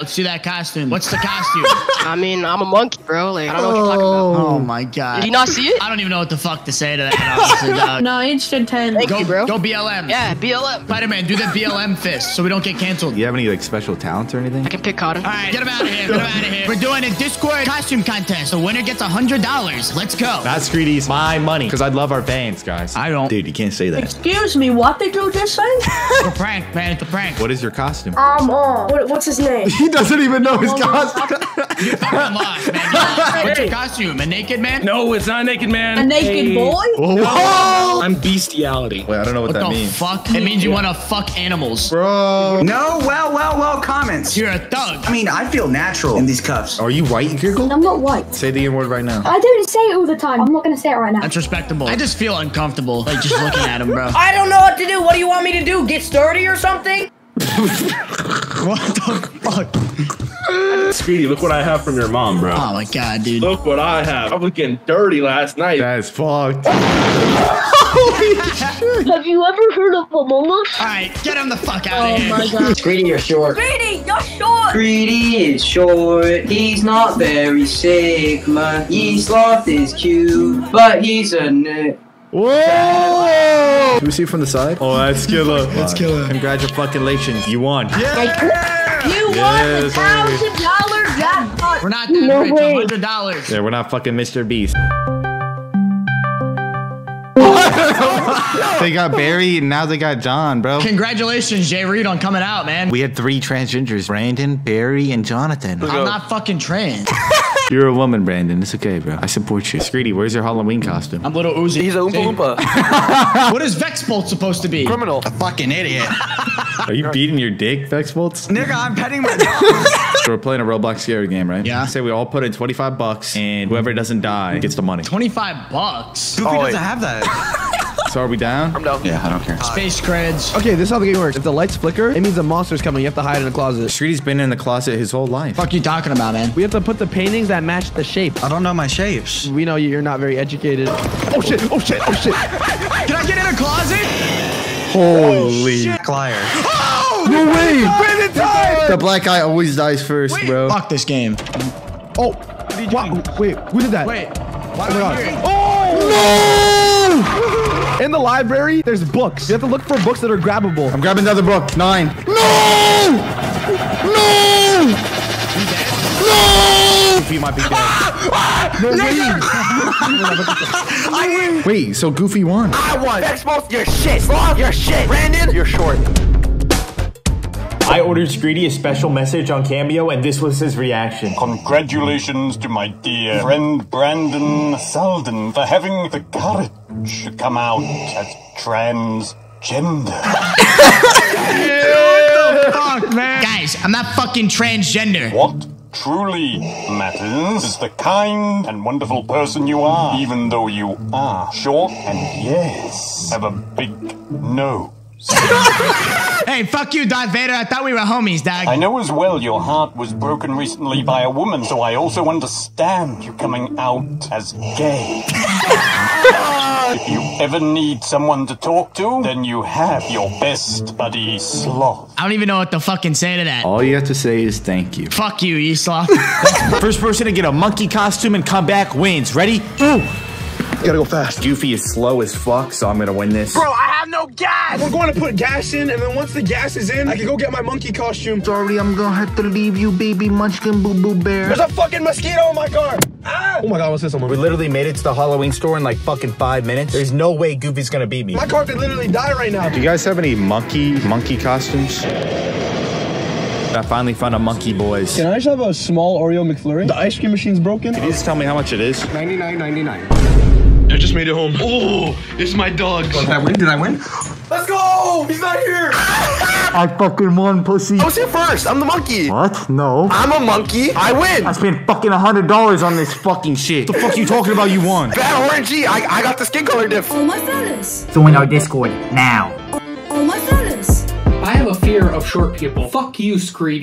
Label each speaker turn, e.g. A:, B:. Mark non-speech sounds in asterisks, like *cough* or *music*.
A: Let's see that costume. What's the costume? *laughs*
B: I mean, I'm a monkey, bro. Like, I don't know what you're talking about.
A: oh my god.
B: Did you not see it?
A: I don't even know what the fuck to say to that, honestly, *laughs* dog.
C: No, instant 10.
B: Thank
A: Go,
B: you, bro.
A: go BLM.
B: Yeah, BLM.
A: Spider-Man, do the BLM *laughs* fist so we don't get canceled.
D: Do you have any like special talents or anything?
B: I can pick cotton.
A: All right, get him out of here. Get him out of here. We're doing a Discord costume contest. The winner gets a $100. Let's go.
D: That's Greedy's my money because I'd love our fans, guys.
A: I don't.
D: Dude, you can't say that.
C: Excuse me, what did you just say?
A: It's a prank, man. It's a prank.
D: What is your costume?
C: Um, uh, what, what's his name?
D: He doesn't even know his costume. *laughs*
A: Come on, man. What's your costume? A naked man?
E: No, it's not a naked man.
C: A naked
E: Hey.
C: boy?
D: Whoa!
E: I'm bestiality.
D: Wait, I don't know what,
A: What
D: that
A: the
D: means.
A: fuck? It means you want to fuck animals.
D: Bro.
F: No, well, well, well comments.
A: You're a thug.
F: I mean, I feel natural in these cuffs.
D: Are you white, Giggle?
G: I'm not white.
D: Say the N word right now.
G: I don't say it all the time. I'm not gonna say it right now.
A: That's respectable. I just feel uncomfortable, like just *laughs* looking at him, bro.
H: I don't know what to do. What do you want me to do? Get sturdy or something? *laughs*
A: What the fuck?
E: Speedy, look what I have from your mom, bro.
A: Oh my god, dude.
E: Look what I have. I was getting dirty last night.
D: That is fucked. *laughs*
G: Have you ever heard of Among Us?
A: All right, get him the fuck out of
C: oh
A: here.
C: Oh my god.
I: Screedi, you're short.
H: Screedi, you're short.
I: Screedi is short. He's not very sigma. He sloth is cute, but he's a nerd.
D: Whoa! Can we see from the side? Oh, that's killer. That's killer. Congratulations. You won.
C: Yeah, You won
D: Yes,
C: the
D: sir.
C: thousand dollar jackpot.
A: We're not that
G: No
A: rich.
G: way.
A: hundred dollars.
D: Yeah, we're not fucking MrBeast. *laughs* they got Barry and now they got John, bro.
A: Congratulations, Jay Reed, on coming out, man.
D: We had three transgenders Brandon, Barry, and Jonathan.
A: I'm not fucking trans. *laughs*
D: You're a woman, Brandon. It's okay, bro. I support you. Screedi, where's your Halloween costume?
A: I'm Lil Uzi.
E: He's a Oompa Loompa. *laughs*
A: What is Vex Bolt supposed to be?
E: Criminal.
F: Fucking idiot.
D: Are you beating your dick, Vexbolts?
F: Nigga, I'm petting my *laughs* dog.
D: So we're playing a Roblox scary game, right?
A: Yeah.
D: Say we all put in 25 bucks and whoever doesn't die gets the money.
A: 25 bucks.
F: Goofy
E: Oh,
F: doesn't have that. *laughs*
D: So are we down?
E: I'm down.
F: Yeah, I don't care.
A: Space creds.
J: Okay, this is how the game works. If the lights flicker, it means a monster's coming. You have to hide in a closet.
D: Screedi's been in the closet his whole life.
A: Fuck you talking about, man?
J: We have to put the paintings that match the shape.
F: I don't know my shapes.
J: We know you're not very educated. Oh shit! Oh shit! Oh shit!
A: Can I get in a closet?
D: Holy.
F: Clier.
D: Oh, no way! The black guy always dies first, bro.
A: Fuck this game.
J: Oh! Wow, wait, who did that?
A: Wait. Why
J: Oh my
A: I hear it?
J: Oh! No! In the library, there's books. You have to look for books that are grabbable.
D: I'm grabbing another book. Nine. No! No! No! Goofy might be dead. *laughs* Wait, so Goofy won.
E: I won. Xbox, you're shit. Sloth, you're shit. Brandon, you're short.
K: I ordered Screedi a special message on Cameo, and this was his reaction.
L: Congratulations to my dear friend Brandon Selden for having the courage to come out as transgender.
A: Fuck, man. Guys, I'm not fucking transgender.
L: What truly matters is the kind and wonderful person you are, even though you are short and yes, have a big nose. *laughs*
A: Hey, fuck you, Darth Vader. I thought we were homies, dog.
L: I know as well your heart was broken recently by a woman, so I also understand you coming out as gay. *laughs* if you ever need someone to talk to, then you have your best buddy Sloth.
A: I don't even know what to fucking say to that.
D: All you have to say is thank you.
A: Fuck you, you sloth. *laughs*
K: First person to get a monkey costume and come back wins. Ready?
J: Gotta go fast.
D: Goofy is slow as fuck, so I'm gonna win this.
E: Bro, I have no gas.
J: We're going to put gas in, and then once the gas is in, I can go get my monkey costume.
D: Sorry, I'm gonna have to leave you, baby munchkin boo boo bear.
J: There's a fucking mosquito in my car. Ah! Oh my god, what's this?
K: We literally made it to the Halloween store in like fucking five minutes. There's no way Goofy's gonna beat me.
J: My car could literally die right now.
D: Do you guys have any monkey monkey costumes? I finally found a monkey boys.
J: Can I just have a small Oreo McFlurry? The ice cream machine's broken.
D: Can you just tell me how much it is?
J: I just made it home. Oh, it's my dog.
F: Did I win? Did I win?
E: Let's go. He's not here.
K: I fucking won, pussy.
E: I was here first. I'm the monkey.
K: What? No.
E: I'm a monkey. I win.
K: I spent fucking a hundred dollars on this fucking shit.
D: What the fuck you talking about? You won.
E: Bad orangey. I, I got the skin color diff.
H: Oh, my fellas.
K: Join our Discord now.
H: Oh, oh, my fellas. I have a fear of short people. Fuck you, Screedi.